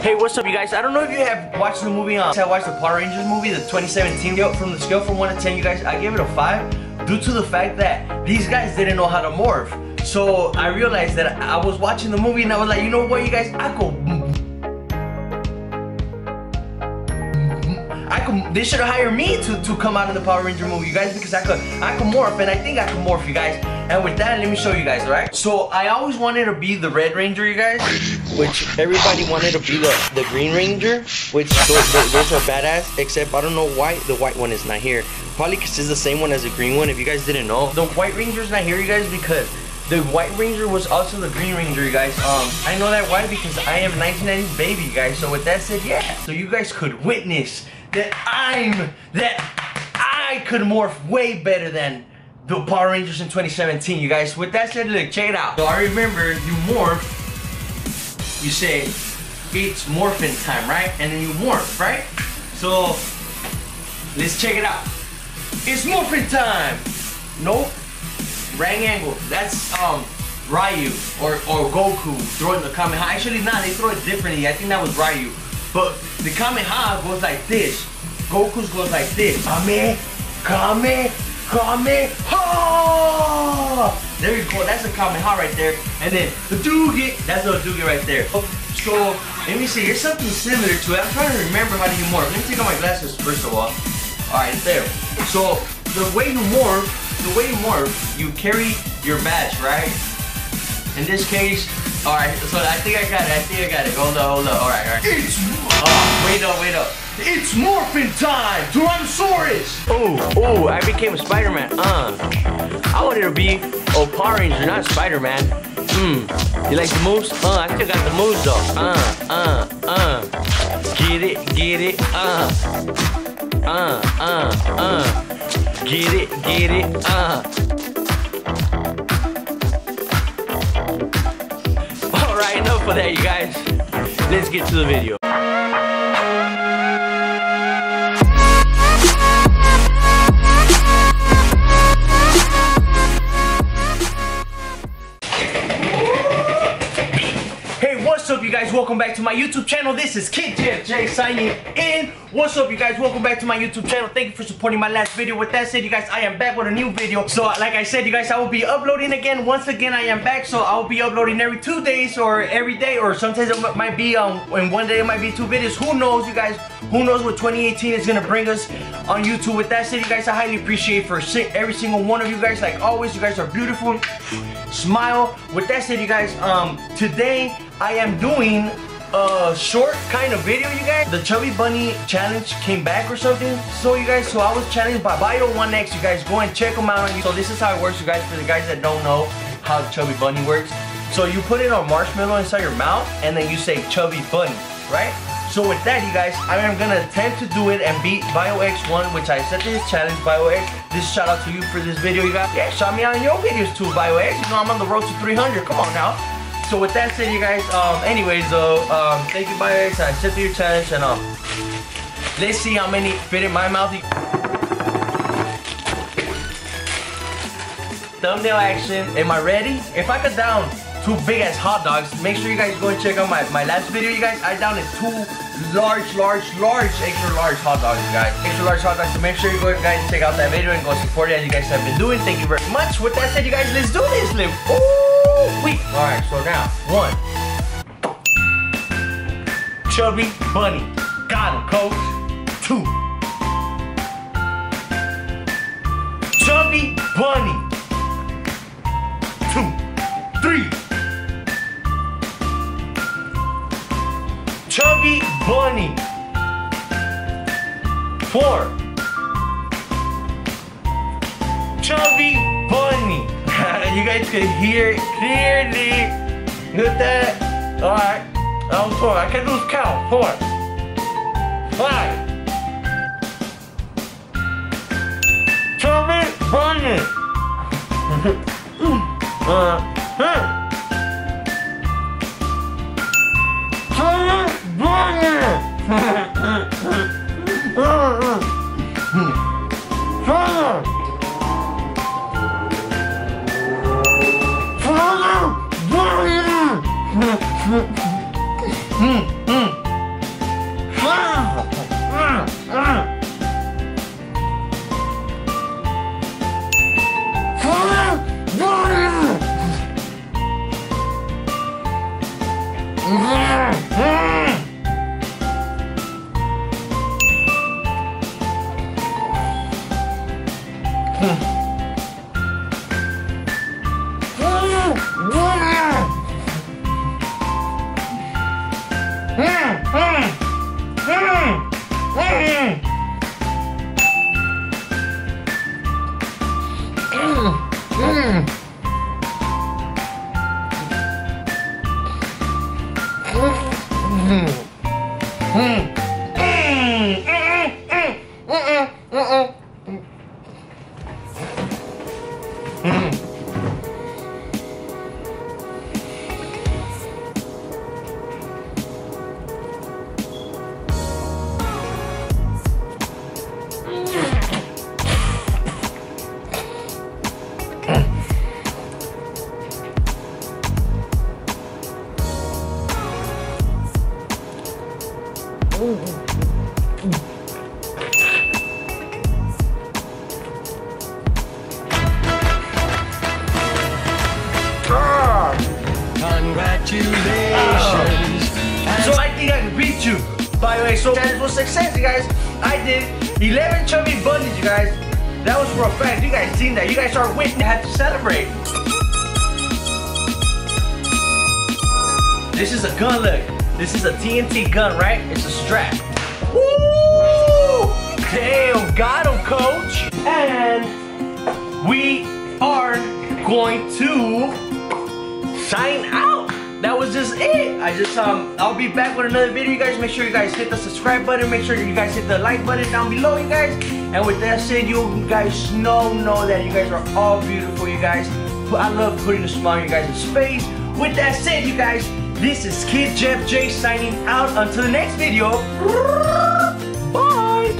Hey, what's up, you guys? I don't know if you have watched the movie. Um, I watched the Power Rangers movie, the 2017. Yo, From the scale from 1 to 10, you guys, I gave it a 5 due to the fact that these guys didn't know how to morph. So I realized that I was watching the movie and I was like, you know what, you guys, I could I could, they should have hired me to, to come out in the Power Ranger movie, you guys, because I could, I could morph, and I think I could morph, you guys. And with that, let me show you guys, alright? So, I always wanted to be the Red Ranger, you guys, which everybody wanted to be the, the Green Ranger, which those, those are badass, except I don't know why the white one is not here. Probably because it's the same one as the green one, if you guys didn't know. The White Ranger's not here, you guys, because the White Ranger was also the Green Ranger, you guys. Um, I know that why because I am 1990s baby, you guys. So with that said, yeah. So you guys could witness that I'm that I could morph way better than the Power Rangers in 2017, you guys. With that said, look, check it out. So I remember you morph, you say it's morphin time, right? And then you morph, right? So let's check it out. It's morphin time. Nope. Rang angle. That's um Ryu or, or Goku throwing the Kamehameha. Actually, nah, they throw it differently. I think that was Ryu. But the Kamehameha goes like this. Goku's goes like this. Kame, Kame, Kameha! There you go. That's a Kamehameha right there. And then the Doogie. That's a Doogie right there. Oh, so let me see. Here's something similar to it. I'm trying to remember how to do morph. Let me take off my glasses first of all. All right, there. So the way you morph, the way you morph, you carry your badge, right? In this case, all right. So I think I got it. I think I got it. Hold up, hold up. All right, all right. Oh, wait up, wait up. It's morphin' time, Tyrannosaurus. Oh, oh, I became a Spider-Man. Uh, I wanted to be a Power Ranger, not Spider-Man. Hmm. You like the moves? Uh, I still got the moves though. Uh, uh, uh. Get it, get it. Uh. Uh, uh, uh. Get it, get it, uh. Alright, enough of that, you guys. Let's get to the video. Guys? Welcome back to my YouTube channel. This is Kid Jeff Jay signing in. What's up, you guys? Welcome back to my YouTube channel. Thank you for supporting my last video. With that said, you guys, I am back with a new video. So, like I said, you guys, I will be uploading again. Once again, I am back. So, I will be uploading every two days or every day, or sometimes it might be um, in one day it might be two videos. Who knows, you guys? Who knows what 2018 is gonna bring us on YouTube? With that said, you guys, I highly appreciate for every single one of you guys. Like always, you guys are beautiful. Smile. With that said, you guys, um, today I am doing a short kind of video, you guys. The Chubby Bunny challenge came back or something. So, you guys, so I was challenged by Bio1X. You guys go and check them out. So, this is how it works, you guys. For the guys that don't know how Chubby Bunny works. So, you put in a marshmallow inside your mouth and then you say Chubby Bunny, right? So with that, you guys, I am gonna attempt to do it and beat BioX1, which I accepted this challenge, BioX. This shout out to you for this video, you guys. Yeah, shout me out in your videos too, BioX. You know I'm on the road to 300. Come on now. So with that said, you guys, um, anyways though, um, thank you BioX. I accepted your challenge and um, let's see how many fit in my mouth. Thumbnail action. Am I ready? If I could down two big ass hot dogs. Make sure you guys go and check out my, my last video, you guys. I downed two large, large, large, extra large hot dogs, you guys. Extra large hot dogs. So make sure you go guys check out that video and go support it as you guys have been doing. Thank you very much. With that said, you guys, let's do this. Live. Right, so now one. Chubby bunny. Got him, coach. Two. Chubby bunny. Two. Three. Chubby Bunny. Four. Chubby Bunny. You guys can hear it clearly. Look that. Alright. That was four. I can lose count. Four. Five. Chubby Bunny. uh, huh. Bunny! Hmm. Congratulations. So that was success, you guys. I did 11 chubby bunnies, you guys. That was for a fact. You guys seen that. You guys are waiting. Had to celebrate. This is a gun, look. This is a TNT gun, right? It's a strap. Woo! Damn, got him, coach. And we are going to sign out. That was just it. I just um I'll be back with another video, you guys. Make sure you guys hit the subscribe button. Make sure you guys hit the like button down below, you guys. And with that said, you guys know know that you guys are all beautiful, you guys. I love putting a smile on you guys' face. With that said, you guys, this is Kid Jeff Jay signing out. Until the next video. Bye.